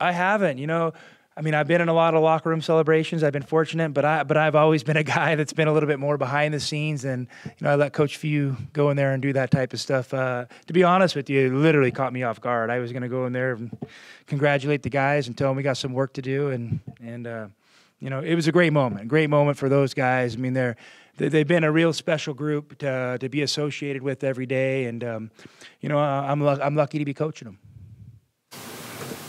I haven't. You know, I mean, I've been in a lot of locker room celebrations. I've been fortunate, but I but I've always been a guy that's been a little bit more behind the scenes, and you know, I let Coach Few go in there and do that type of stuff. Uh, to be honest with you, it literally caught me off guard. I was going to go in there and congratulate the guys and tell them we got some work to do, and and uh, you know, it was a great moment, great moment for those guys. I mean, they're they've been a real special group to to be associated with every day, and um, you know, I'm I'm lucky to be coaching them.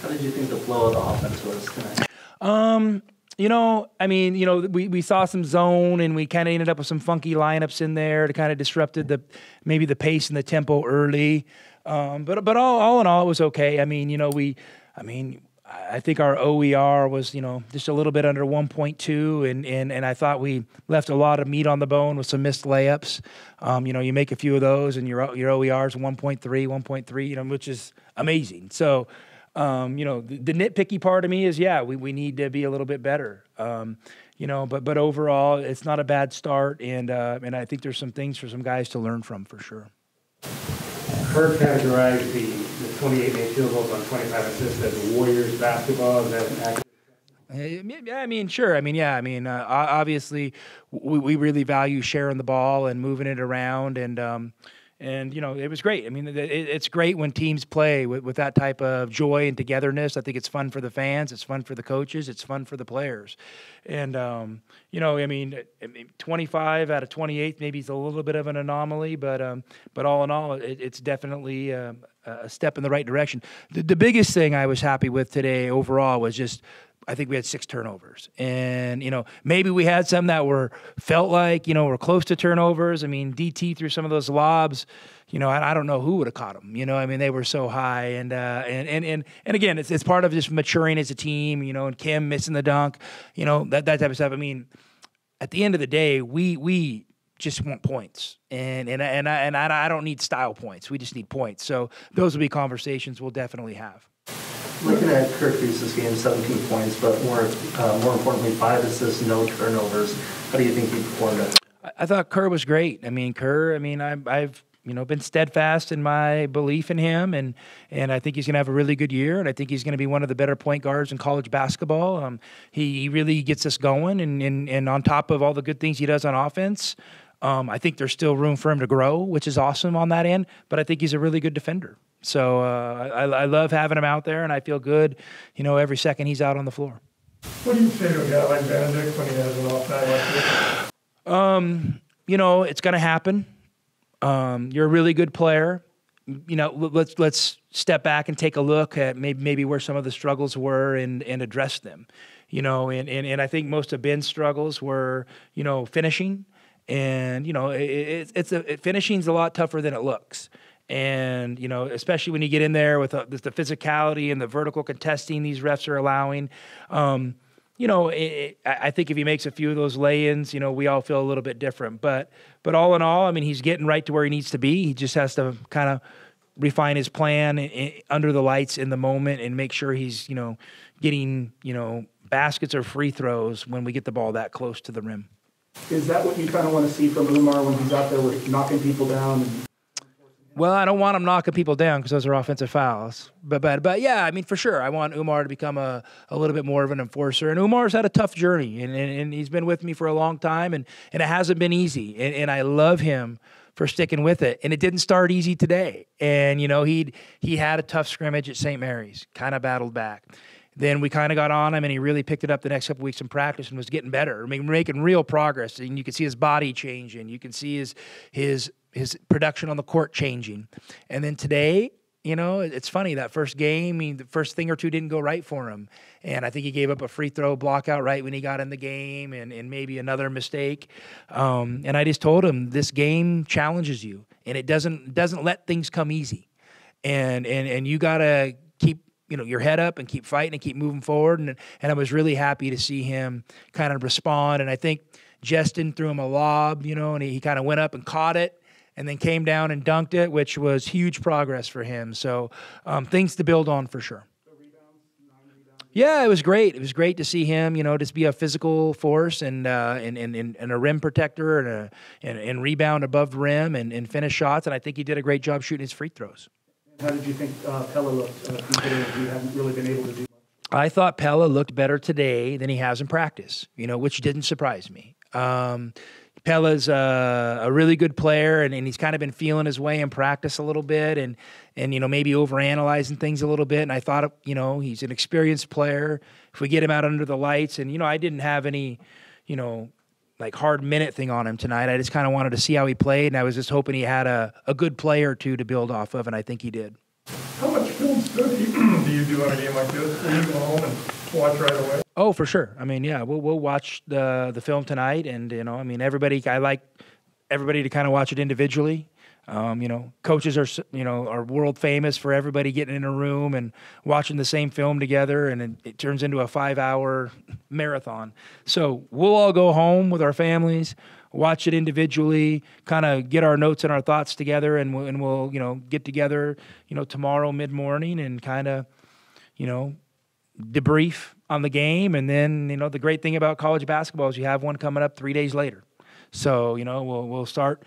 How did you think the flow of the offense was tonight? Um, you know, I mean, you know, we, we saw some zone and we kind of ended up with some funky lineups in there to kind of disrupted the maybe the pace and the tempo early. Um, but but all, all in all, it was okay. I mean, you know, we, I mean, I think our OER was, you know, just a little bit under 1.2, and and and I thought we left a lot of meat on the bone with some missed layups. Um, you know, you make a few of those, and your your OER is 1.3, 1.3, you know, which is amazing. So um, you know, the, the, nitpicky part of me is, yeah, we, we need to be a little bit better. Um, you know, but but overall, it's not a bad start, and uh, and I think there's some things for some guys to learn from for sure. Kerr categorized the, the 28 made field goals on 25 assists as Warriors basketball. That? Yeah, I mean, sure. I mean, yeah. I mean, uh, obviously, we, we really value sharing the ball and moving it around, and um, and you know it was great. I mean, it, it's great when teams play with, with that type of joy and togetherness. I think it's fun for the fans, it's fun for the coaches, it's fun for the players, and um, you know, I mean, 25 out of 28 maybe is a little bit of an anomaly, but um, but all in all, it, it's definitely uh, a step in the right direction. The, the biggest thing I was happy with today overall was just I think we had six turnovers, and you know maybe we had some that were felt like you know were close to turnovers. I mean DT threw some of those lobs. You know I, I don't know who would have caught them. You know I mean they were so high, and uh, and and and and again it's it's part of just maturing as a team. You know and Kim missing the dunk. You know that that type of stuff. I mean at the end of the day we we just want points, and and and I, and I, I don't need style points. We just need points. So those will be conversations we'll definitely have. Looking at Kerr Fews' game, 17 points, but more uh, more importantly, five assists, no turnovers. How do you think he performed? At? I thought Kerr was great. I mean, Kerr. I mean, I, I've you know been steadfast in my belief in him, and and I think he's going to have a really good year, and I think he's going to be one of the better point guards in college basketball. Um, he, he really gets us going, and, and and on top of all the good things he does on offense. Um, I think there's still room for him to grow, which is awesome on that end. But I think he's a really good defender. So uh, I, I, love having him out there, and I feel good, you know, every second he's out on the floor. What do you say to a guy like Bennedict when he has an off night like this? Um, you know, it's going to happen. Um, you're a really good player. You know, let's let's step back and take a look at maybe maybe where some of the struggles were and and address them. You know, and and, and I think most of Ben's struggles were you know finishing, and you know it, it's it's a, it, finishing's a lot tougher than it looks. And you know especially when you get in there with, uh, the physicality and the vertical contesting these refs are allowing. Um, you know it, i think if he makes a few of those lay-ins you know we all feel a little bit different. But but all in all i mean he's getting right to where he needs to be. He just has to kind of refine his plan in, under the lights in the moment and make sure he's you know getting you know baskets or free throws when we get the ball that close to the rim is that what you kind of want to see from Oumar when he's out there with knocking people down and well, I don't want him knocking people down because those are offensive fouls. But but but yeah, I mean for sure, I want Oumar to become a, a little bit more of an enforcer. And Oumar's had a tough journey, and, and, and he's been with me for a long time, and, and it hasn't been easy. And, and I love him for sticking with it. And it didn't start easy today. And you know he he had a tough scrimmage at St. Mary's, kind of battled back. Then we kind of got on him, and he really picked it up the next couple weeks in practice and was getting better, I mean, making real progress. And you can see his body changing. You can see his his his production on the court changing. And then today, you know, it's funny that first game, he, the first thing or two didn't go right for him, and I think he gave up a free throw block out right when he got in the game, and, and maybe another mistake. Um, and I just told him this game challenges you, and it doesn't doesn't let things come easy, and and and you gotta you know your head up and keep fighting and keep moving forward. And and I was really happy to see him kind of respond, and I think. Justin threw him a lob, you know, and he, he kind of went up and caught it and then came down and dunked it, which was huge progress for him. So um, things to build on for sure. Yeah, it was great. It was great to see him, you know, just be a physical force and uh, and, and, and a rim protector and a and, and rebound above rim and, and finish shots. And I think he did a great job shooting his free throws. How did you think uh, Pelle looked? Uh, you haven't really been able to do I thought Pelle looked better today than he has in practice, you know, which didn't surprise me. Um, Pelle's a, a, really good player, and, and, he's kind of been feeling his way in practice a little bit, and and you know maybe overanalyzing things a little bit. And I thought, you know, he's an experienced player. If we get him out under the lights, and you know, I didn't have any, you know, like hard minute thing on him tonight. I just kind of wanted to see how he played, and I was just hoping he had a, a good play or two to build off of, and I think he did. How much film study do you do on a game like this? Will you go home and watch right away? Oh, for sure. I mean, yeah, we'll we'll watch the the film tonight, and you know, I mean, everybody. I like everybody to kind of watch it individually. Um, you know, coaches are you know are world famous for everybody getting in a room and watching the same film together, and it, it turns into a five-hour marathon. So we'll all go home with our families, watch it individually, kind of get our notes and our thoughts together, and we'll, and we'll you know get together you know tomorrow mid morning and kind of you know debrief on the game, and then you know the great thing about college basketball is you have one coming up three days later. So you know we'll we'll start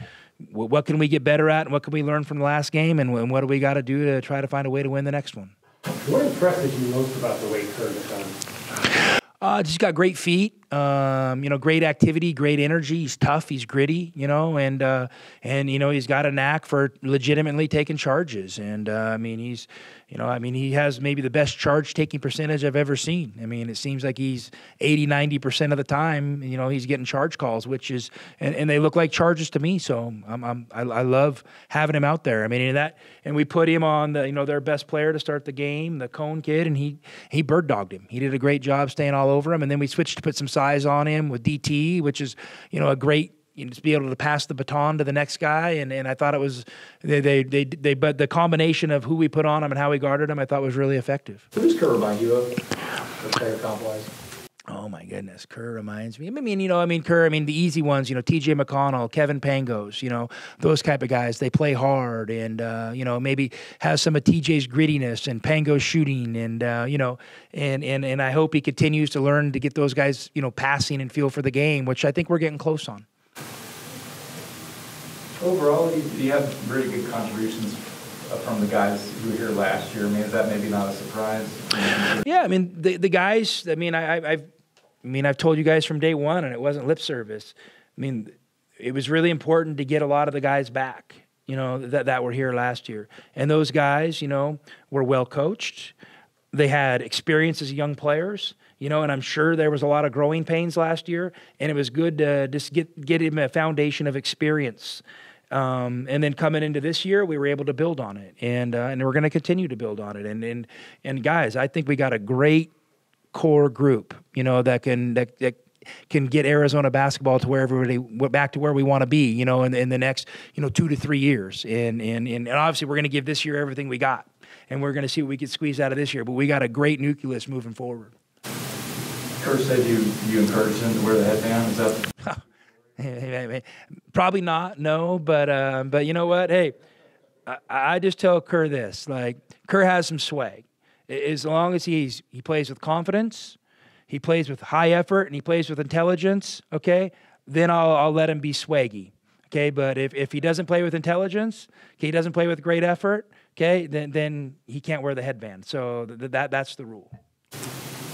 what can we get better at and what can we learn from the last game and, what do we got to do to try to find a way to win the next one. What impresses you most about the way Kerr has done? Uh, just got great feet. Um, you know, great activity, great energy. He's tough. He's gritty. You know, and uh, and you know he's got a knack for legitimately taking charges. And uh, I mean, he's you know, I mean, he has maybe the best charge taking percentage I've ever seen. I mean, it seems like he's 80, 90% of the time, you know, he's getting charge calls, which is, and, and they look like charges to me. So I'm, I'm, I, I love having him out there. I mean, and that, and we put him on the, you know, their best player to start the game, the cone kid, and he, he bird dogged him. He did a great job staying all over him. And then we switched to put some size on him with DT, which is, you know, a great, you know, to be able to pass the baton to the next guy. And, and I thought it was they, they they they but the combination of who we put on him and how we guarded him, I thought was really effective. Who does Kerr remind you. Oh my goodness, Kerr reminds me. I mean, you know, I mean, Kerr. I mean, the easy ones. You know, T.J. McConnell, Kevin Pangos. You know, those type of guys. They play hard, and uh, you know, maybe has some of T.J.'s grittiness and Pangos shooting, and uh, you know, and and and I hope he continues to learn to get those guys, you know, passing and feel for the game, which I think we're getting close on overall, you, have very good contributions from the guys who were here last year. I mean, is that maybe not a surprise? Yeah, I mean the the guys. I mean, I, I've, I mean, I've told you guys from day one, and it wasn't lip service. I mean, it was really important to get a lot of the guys back. You know that that were here last year, and those guys, you know, were well coached. They had experience as young players you know, and I'm sure there was a lot of growing pains last year, and it was good to just get get him a foundation of experience um, and then coming into this year, we were able to build on it, and uh, and we're going to continue to build on it. And and and guys, I think we got a great core group, you know, that can that, that can get Arizona basketball to where everybody back to where we want to be, you know, in, in the next you know two to three years. And and and, and obviously, we're going to give this year everything we got, and we're going to see what we can squeeze out of this year. But we got a great nucleus moving forward. Kerr said you you encouraged him to wear the headband. Is that? Probably not, no. But uh, but you know what? Hey, I, I, just tell Kerr this: like Kerr has some swag. As long as he's he plays with confidence, he plays with high effort, and he plays with intelligence. Okay, then I'll I'll let him be swaggy. Okay, but if, if he doesn't play with intelligence, okay, he doesn't play with great effort. Okay, then then he can't wear the headband. So th- that that's the rule.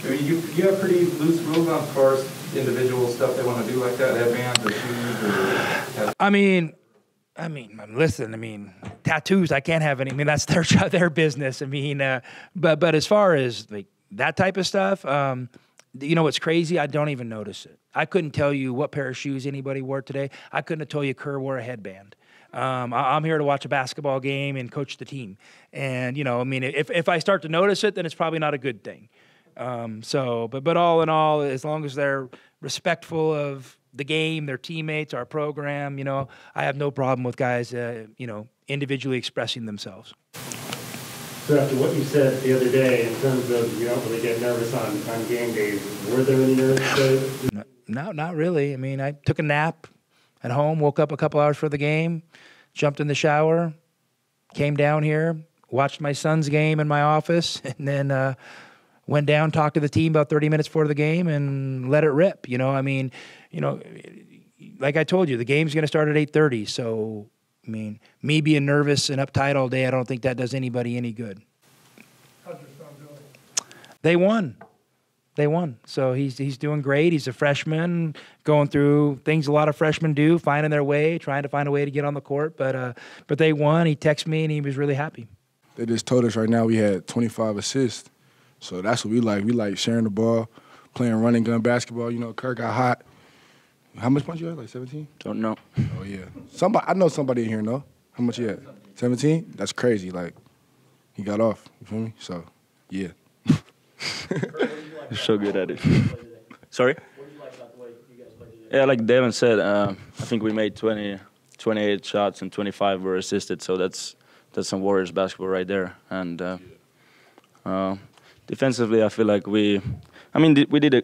Mean, you, you have pretty loose rules on, as individual stuff they want to do like that, headbands or shoes or. I mean, I mean, listen. I mean, tattoos. I can't have any. I mean, that's their their business. I mean, uh, but but as far as like that type of stuff, um, you know what's crazy? I don't even notice it. I couldn't tell you what pair of shoes anybody wore today. I couldn't have told you Kerr wore a headband. Um, I, am here to watch a basketball game and coach the team. And you know, I mean, if if I start to notice it, then it's probably not a good thing. Um, so, but but all in all, as long as they're respectful of the game, their teammates, our program, you know, I have no problem with guys, uh, you know, individually expressing themselves. So after what you said the other day, in terms of you don't really get nervous on, on game days, were there any nerves? No, no, not really. I mean, I took a nap at home, woke up a couple hours for the game, jumped in the shower, came down here, watched my son's game in my office, and then. Uh, went down, talked to the team about 30 minutes before the game, and let it rip. You know, I mean, you know, like I told you, the game's going to start at 8:30. So, I mean, me being nervous and uptight all day, I don't think that does anybody any good. How's your son doing? They won. They won. So he's he's doing great. He's a freshman, going through things a lot of freshmen do, finding their way, trying to find a way to get on the court. But uh, but they won. He texted me and he was really happy. They just told us right now we had 25 assists. So that's what we like. We like sharing the ball, playing running gun basketball. You know, Kerr got hot. How much points you had? Like 17? Don't know. Oh yeah. Somebody I know somebody in here know. How much you had? 17? That's crazy. Like he got off. You feel me? So yeah. You're so good at it. Sorry? Yeah, like Devin said, uh, I think we made 20, 28 shots and 25 were assisted. So that's that's some Warriors basketball right there. And uh, uh, defensively, I feel like we, I mean, we did a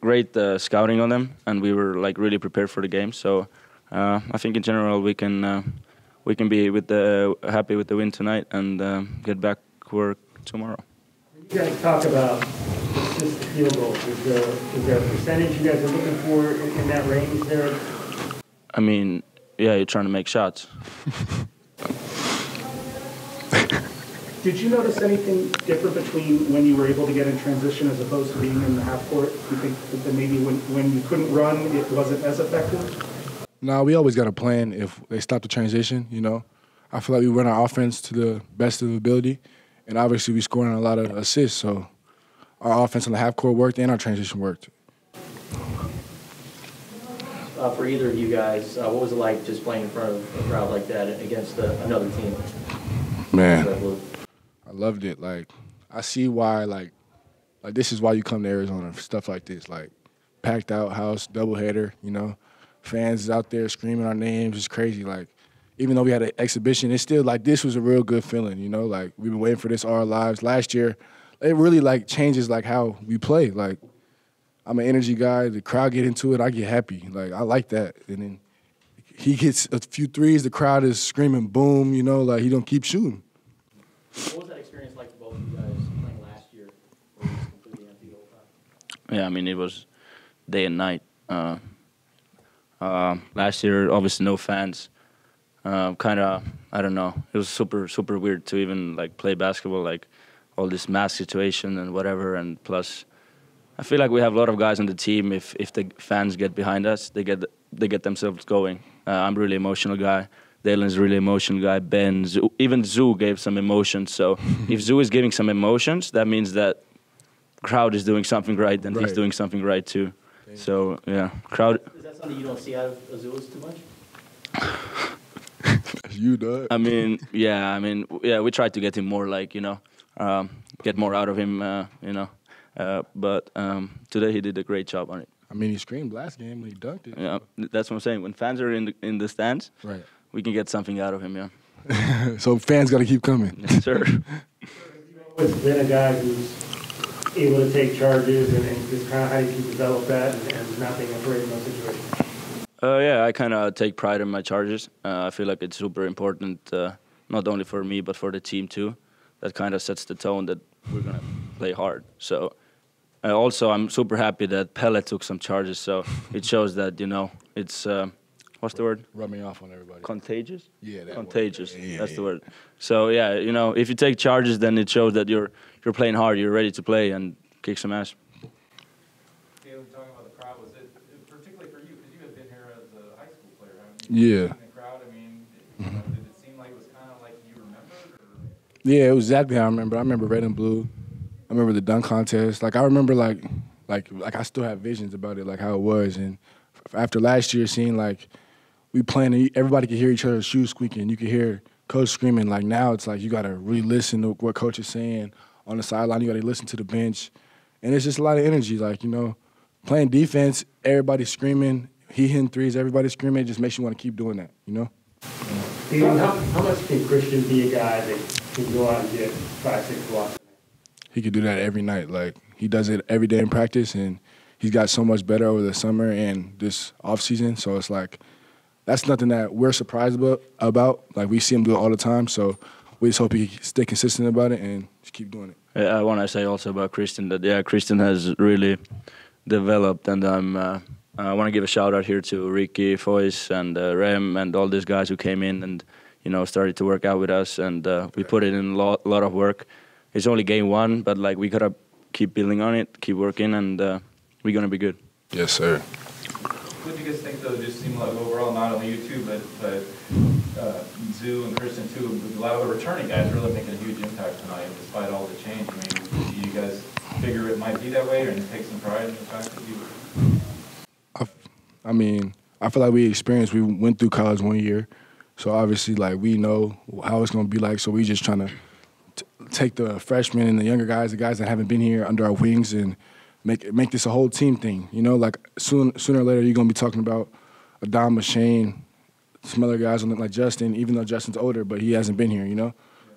great uh, scouting on them, and we were like really prepared for the game. So uh, I think in general we can uh, we can be with the happy with the win tonight and uh, get back work tomorrow. You guys talk about assist field goals. Is there, is there a percentage you guys are looking for in, in that range there? I mean, yeah, you're trying to make shots. Did you notice anything different between when you were able to get in transition as opposed to being in the half court? You think that maybe when, when you couldn't run, it wasn't as effective? Nah, we always got a plan if they stop the transition, you know. I feel like we run our offense to the best of ability, and obviously we scoring a lot of assists, so our offense on the half court worked and our transition worked. Uh, for either of you guys, uh, what was it like just playing in front of a crowd like that against uh, another team? Man, Red Blue? I loved it. Like, I see why, like, like this is why you come to Arizona for stuff like this. Like, packed out house, doubleheader, you know, fans is out there screaming our names. It's crazy. Like, even though we had an exhibition, it's still like this was a real good feeling, you know. Like we've been waiting for this all our lives. Last year, it really like changes like how we play. Like, I'm an energy guy. The crowd get into it, I get happy. Like I like that. And then he gets a few threes, the crowd is screaming boom, you know, like he don't keep shooting. What was that experience like for both of you guys playing last year, where it was completely empty the whole time? Yeah, I mean it was day and night. Uh, uh, last year, obviously no fans. Uh, kind of, I don't know. It was super, super weird to even like play basketball, like all this mask situation and whatever. And plus, I feel like we have a lot of guys on the team. If if the fans get behind us, they get they get themselves going. Uh, I'm a really emotional guy. Dalen's a really emotional guy. Ben, Zoo, even Zoo gave some emotions. So if Zoo is giving some emotions, that means that crowd is doing something right, and he's doing something right too. So yeah, crowd. Is that something you don't see out of Azuolas too much? you, dog. I mean, yeah, I mean, yeah, we tried to get him more, like you know, um, get more out of him, uh, you know. Uh, but um, today he did a great job on it. I mean, he screamed last game when he dunked it. Yeah, that's what I'm saying. When fans are in the, in the stands, Right. we can get something out of him. Yeah, so fans got to keep coming. yes, sir. Always been a guy who's able to take charges and, and just kind of how do you develop that and, and not being afraid in those situations? Uh, yeah, I kind of take pride in my charges. Uh, I feel like it's super important, uh, not only for me but for the team too. That kind of sets the tone that we're gonna play hard. So, uh, also I'm super happy that Pelle took some charges. So it shows that you know it's uh, what's the word? Rubbing off on everybody. Contagious. Yeah, that. Contagious. Yeah, yeah, That's the word. So yeah, you know, if you take charges, then it shows that you're you're playing hard. You're ready to play and kick some ass. Caleb, talking about the crowd, was it particularly for you, because you had been here as a high school player, haven't Yeah. you? In the crowd, I mean, did mm-hmm. did it seem like it was kind of like you remembered, or? Yeah, it was exactly how I remember. I remember red and blue. I remember the dunk contest. Like I remember like like like I still have visions about it, like how it was. And f- after last year, seeing like we playing, and everybody could hear each other's shoes squeaking. You could hear coach screaming. Like now, it's like you got to really listen to what coach is saying on the sideline. You got to listen to the bench, and it's just a lot of energy. Like you know, playing defense, everybody's screaming. He hitting threes, everybody's screaming. It just makes you want to keep doing that. You know. How, how much can Christian be a guy that can go out and get five, six blocks? he could do that every night. Like he does it every day in practice, and he's got so much better over the summer and this off season. So it's like that's nothing that we're surprised about. About like we see him do it all the time. So we just hope he stay consistent about it and just keep doing it. Yeah, I want to say also about Christian that yeah, Christian has really developed, and I'm. Uh, I want to give a shout out here to Ricky Fois and uh, Rem and all these guys who came in and you know started to work out with us, and uh, we put it in a lot, lot of work. It's only game one, but like we gotta keep building on it, keep working, and uh, we're gonna be good. Yes, sir. What do you guys think, though, it just seemed like overall, not only you two, but, but uh, Zoo and Christian too, a lot of the returning guys really making a huge impact tonight, despite all the change. I mean, do you guys figure it might be that way, or take some pride in the fact that you? I, I mean, I feel like we experienced. We went through college one year, so obviously, like we know how it's gonna be like. So we just trying to take the freshmen and the younger guys, the guys that haven't been here, under our wings, and make make this a whole team thing. You know, like soon sooner or later, you're gonna be talking about Adama, Shane, some other guys on it, like Justin. Even though Justin's older, but he hasn't been here. You know,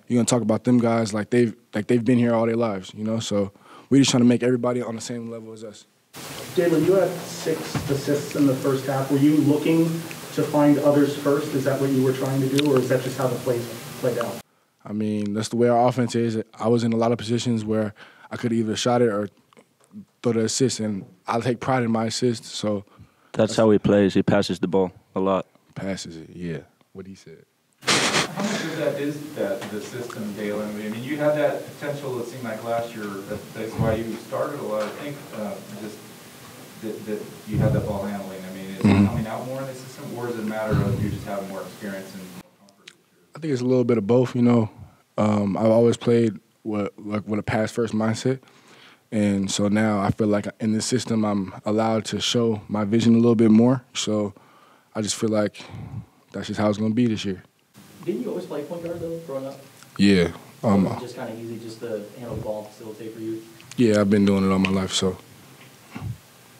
you're gonna talk about them guys like they've like they've been here all their lives. You know, so we're just trying to make everybody on the same level as us. Dalen, you had six assists in the first half. Were you looking to find others first? Is that what you were trying to do, or is that just how the plays played out? I mean, that's the way our offense is. I was in a lot of positions where I could either shot it or throw the assist, and I take pride in my assist. So That's how he plays. He passes the ball a lot. Passes it, yeah. What he said. How much of that is that, the system, Dalen? I mean, you had that potential, it seemed like last year, that- that's why you started a lot, I think, uh, just that, that you had that ball handling. I mean, is it Mhm. coming out more in the system, or is it a matter of you just having more experience and more comfort? I think it's a little bit of both. You know, um, I've always played with like with a pass first mindset, and so now I feel like in this system I'm allowed to show my vision a little bit more. So I just feel like that's just how it's gonna be this year. Didn't you always play point guard though, growing up? Yeah. Um, Was it just kind of easy just to handle the ball and facilitate for you? yeah, I've been doing it all my life. So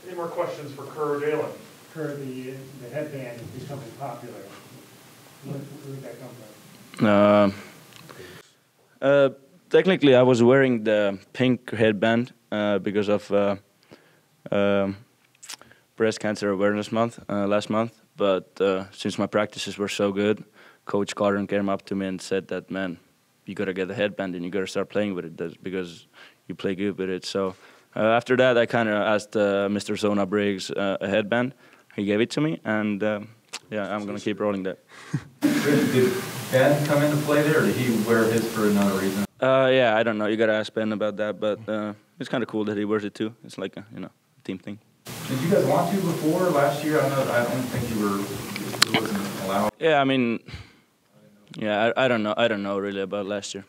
Any more questions for Kerr or Dalen? Kerr, the, the headband is becoming popular. Where, where did that come from? Uh, uh, technically, I was wearing the pink headband uh, because of uh, um, Breast Cancer Awareness Month uh, last month. But uh, since my practices were so good, Coach Carter came up to me and said that, man, you gotta get the headband and you gotta start playing with it because you play good with it. So uh, after that, I kind of asked uh, Mr. Zona Briggs uh, a headband. He gave it to me, and um, yeah, I'm gonna keep rolling that. Did did Ben come into play there, or did he wear his for another reason? Uh, yeah, I don't know. You gotta ask Ben about that, but uh, it's kind of cool that he wears it too. It's like a you know team thing. Did you guys want to before, last year? I know, I don't think you were, it wasn't allowed. Yeah, I mean, yeah, I, I don't know. I don't know really about last year.